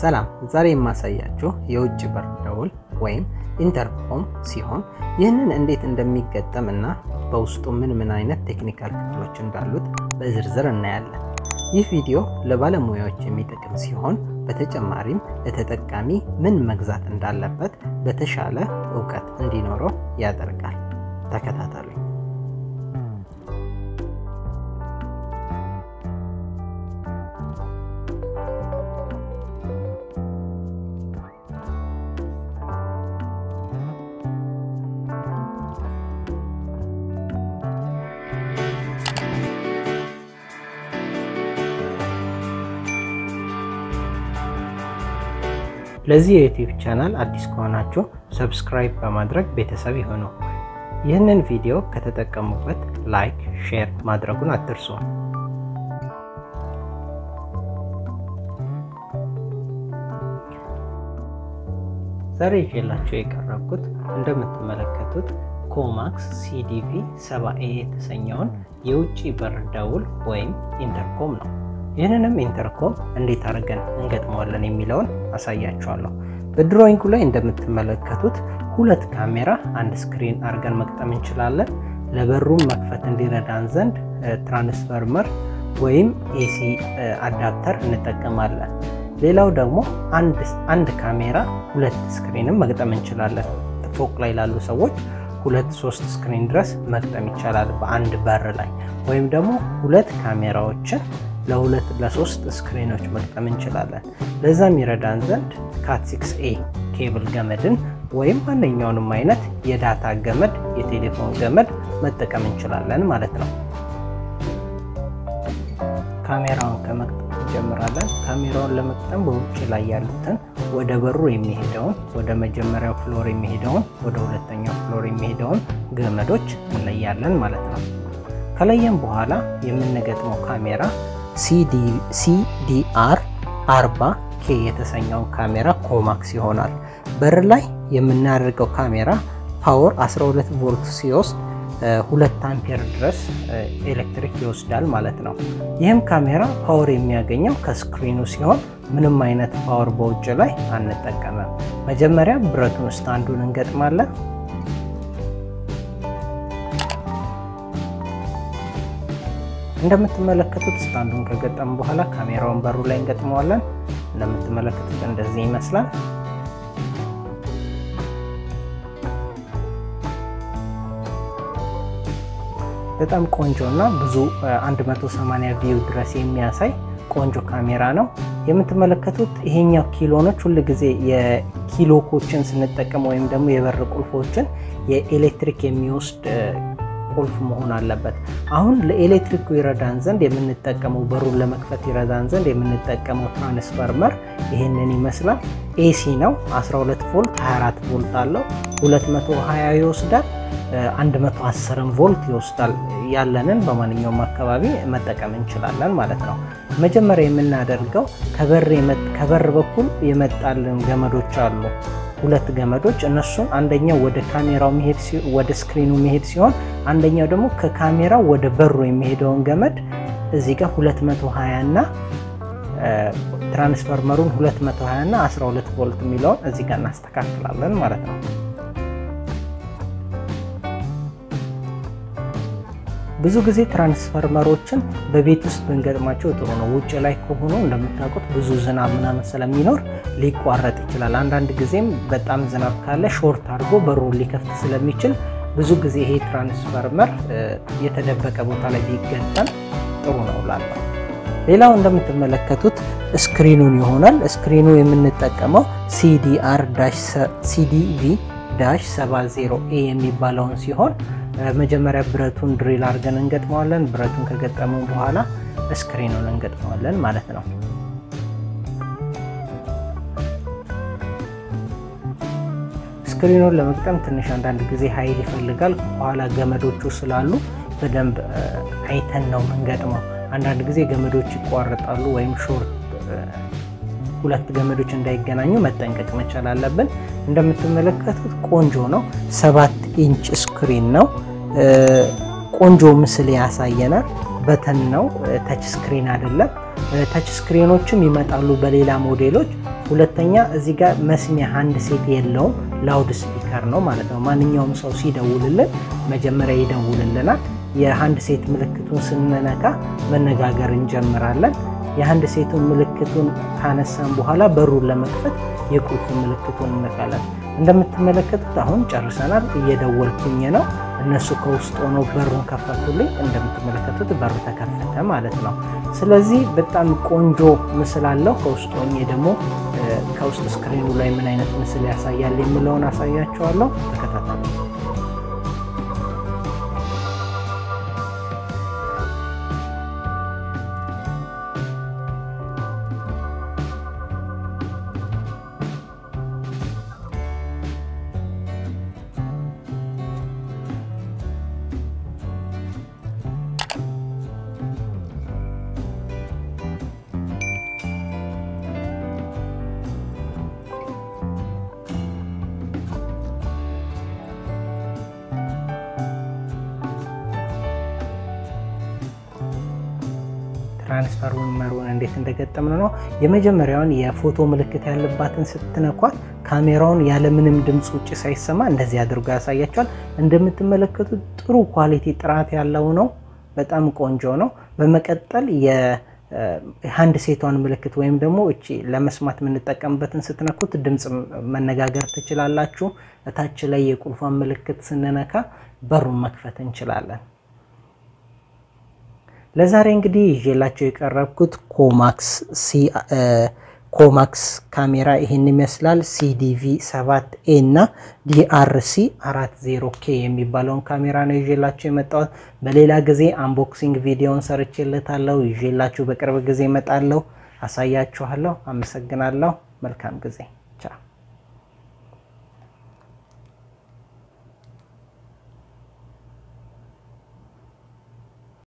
ሰላም ዛሬ የማሳያችሁ የውጭ በር ደውል ወይም intercom ሲሆን ይህንን እንዴት እንደሚገጠም እና በውስጡ ምን ምን አይነት technical ክፍሎች እንዳሉት በዝርዝር እናያለን። ይህ ቪዲዮ ለባለሙያዎች የሚጠቅም ሲሆን በተጨማሪም ለተጠቃሚ ምን መግዛት እንዳለበት በተሻለ እውቀት እንዲኖረው ያደርጋል። ተከታተሉኝ። ለዚህ የዩቲዩብ ቻናል አዲስ ከሆናችሁ subscribe በማድረግ ቤተሰብ ይሁኑ። ይህንን ቪዲዮ ከተጠቀሙበት like፣ share ማድረጉን አትርሱ። ዛሬ ይዤላችሁ የቀረብኩት እንደምትመለከቱት Commax CDV 70A የተሰኘውን የውጭ በር ደውል ወይም intercom ነው። ይህንንም intercom እንዴት አድርገን እንገጥመዋለን የሚለውን አሳያችኋለሁ። በ drawing ኡ ላይ እንደምትመለከቱት ሁለት ካሜራ አንድ screen አድርገን መግጠም እንችላለን። ለበሩም መክፈት እንዲረዳን ዘንድ ትራንስፈርመር ወይም AC adapter እንጠቀማለን። ሌላው ደግሞ አንድ ካሜራ ሁለት screen ም መግጠም እንችላለን። ፎቅ ላይ ላሉ ሰዎች ሁለት ሶስት screen ድረስ መግጠም ይቻላል በአንድ በር ላይ ወይም ደግሞ ሁለት ካሜራዎችን ለሁለት ለሶስት screen ኦች መግጠም እንችላለን። ለዛም ይረዳን ዘንድ cat six A cable ገመድን ወይም ማንኛውንም አይነት የ data ገመድ የቴሌፎን ገመድ መጠቀም እንችላለን ማለት ነው። ካሜራውን ከመግጠም እንጀምራለን። ካሜራውን ለመግጠም በውጭ ላይ ያሉትን ወደ በሩ የሚሄደውን ወደ መጀመሪያው floor የሚሄደውን ወደ ሁለተኛው floor የሚሄደውን ገመዶች እንለያለን ማለት ነው። ከለየንም በኋላ የምንገጥመው ካሜራ CDR 40 K የተሰኘውን ካሜራ Commax ይሆናል። በር ላይ የምናደርገው ካሜራ power 12 ቮልት ሲወስድ ሁለት አምፔር ድረስ ኤሌክትሪክ ይወስዳል ማለት ነው። ይህም ካሜራ power የሚያገኘው ከ screen ኡ ሲሆን ምንም አይነት power በውጭ ላይ አንጠቀምም። መጀመሪያ ብረቱን ስታንዱን እንገጥማለን። እንደምትመለከቱት ስታንዱን ከገጠም በኋላ ካሜራውን በሩ ላይ እንገጥመዋለን። እንደምትመለከቱት እንደዚህ ይመስላል። በጣም ቆንጆ እና ብዙ 180 ቪው ድረስ የሚያሳይ ቆንጆ ካሜራ ነው። የምትመለከቱት ይሄኛው key lock ኦች ሁል ጊዜ የ key lock ኦችን ስንጠቀም ወይም ደግሞ የበር ቁልፎችን የኤሌክትሪክ የሚወስድ ቁልፍ መሆን አለበት። አሁን ለኤሌክትሪኩ ይረዳን ዘንድ የምንጠቀመው በሩን ለመክፈት ይረዳን ዘንድ የምንጠቀመው ትራንስፈርመር ይህንን ይመስላል። AC ነው። 12 ቮልት 24 ቮልት አለው። 220 ይወስዳል። 110 ቮልት ይወስዳል። ያለንን በማንኛውም አካባቢ መጠቀም እንችላለን ማለት ነው። መጀመሪያ የምናደርገው ከበር በኩል የመጣልን ገመዶች አሉ ሁለት ገመዶች እነሱን አንደኛው ወደ ካሜራው መሄድ ወደ screen ኡ መሄድ ሲሆን አንደኛው ደግሞ ከካሜራው ወደ በሩ የሚሄደውን ገመድ እዚህ ጋር 220 እና ትራንስፈርመሩን 220 እና 12 ቮልት የሚለውን እዚህ ጋር እናስተካክላለን ማለት ነው። ብዙ ጊዜ ትራንስፈርመሮችን በቤት ውስጥ ብንገጥማቸው ጥሩ ነው። ውጭ ላይ ከሆኑ እንደምታውቁት ብዙ ዝናብ ምናምን ስለሚኖር ሊቋረጥ ይችላል። አንዳንድ ጊዜም በጣም ዝናብ ካለ short አድርጎ በሩን ሊከፍት ስለሚችል ብዙ ጊዜ ይሄ ትራንስፈርመር የተደበቀ ቦታ ላይ ቢገጠም ጥሩ ነው እላለሁ። ሌላው እንደምትመለከቱት screen ኑን ይሆናል። screen ኑ የምንጠቀመው CDR CDV dash 70 A የሚባለውን ሲሆን መጀመሪያ ብረቱን drill አድርገን እንገጥመዋለን። ብረቱን ከገጠሙ በኋላ screen ኑን እንገጥመዋለን ማለት ነው። screen ኑን ለመግጠም ትንሽ አንዳንድ ጊዜ ኃይል ይፈልጋል። ከኋላ ገመዶቹ ስላሉ በደንብ አይተን ነው የምንገጥመው። አንዳንድ ጊዜ ገመዶች ይቋረጣሉ ወይም short ሁለት ገመዶች እንዳይገናኙ መጠንቀቅ መቻል አለብን። እንደምትመለከቱት ቆንጆ ነው። ሰባት ኢንች screen ነው። ቆንጆ ምስል ያሳየናል። button ነው፣ touch screen አይደለም። touch screen ኖችም ይመጣሉ በሌላ ሞዴሎች። ሁለተኛ እዚህ ጋር መስሚያ handset የለውም፣ loud speaker ነው ማለት ነው። ማንኛውም ሰው ሲደውልልን መጀመሪያ ይደውልልናል። የ handset ምልክቱን ስንነካ መነጋገር እንጀምራለን። የ handset ቱን ምልክቱን ካነሳን በኋላ በሩን ለመክፈት የቁልፍ ምልክቱን እንነካለን። እንደምትመለከቱት አሁን ጨርሰናል። እየደወልኩኝ ነው። እነሱ ከውስጥ ሆነው በሩን ከፈቱልኝ። እንደምትመለከቱት በሩ ተከፈተ ማለት ነው። ስለዚህ በጣም ቆንጆ ምስል አለው። ከውስጥ ሆኜ ደግሞ ከውስጥ screen ኑ ላይ ምን አይነት ምስል ያሳያል የሚለውን አሳያችኋለሁ። ተከታተሉ። ትራንስፈርመሩን እንዴት እንደገጠምን ነው። የመጀመሪያውን የፎቶ ምልክት ያለባትን ስትነኳት ካሜራውን ያለምንም ድምፅ ውጭ ሳይሰማ እንደዚህ አድርጎ ያሳያችኋል። እንደምትመለከቱት ጥሩ quality ጥራት ያለው ነው። በጣም ቆንጆ ነው። በመቀጠል የ handset ቷን ምልክት ወይም ደግሞ እቺ ለመስማት የምንጠቀምበትን ስትነኩት ድምፅ መነጋገር ትችላላችሁ። እታች ላይ የቁልፏን ምልክት ስንነካ በሩን መክፈት እንችላለን። ለዛሬ እንግዲህ ይዤላችሁ የቀረብኩት Commax Commax ካሜራ ይህን ይመስላል። CDV 7 A እና DRC 40 K የሚባለውን ካሜራ ነው ይዤላችሁ የመጣሁት። በሌላ ጊዜ unboxing ቪዲዮውን ሰርቼላችኋለሁ። ይዤላችሁ በቅርብ ጊዜ እመጣለሁ፣ አሳያችኋለሁ። አመሰግናለሁ። መልካም ጊዜ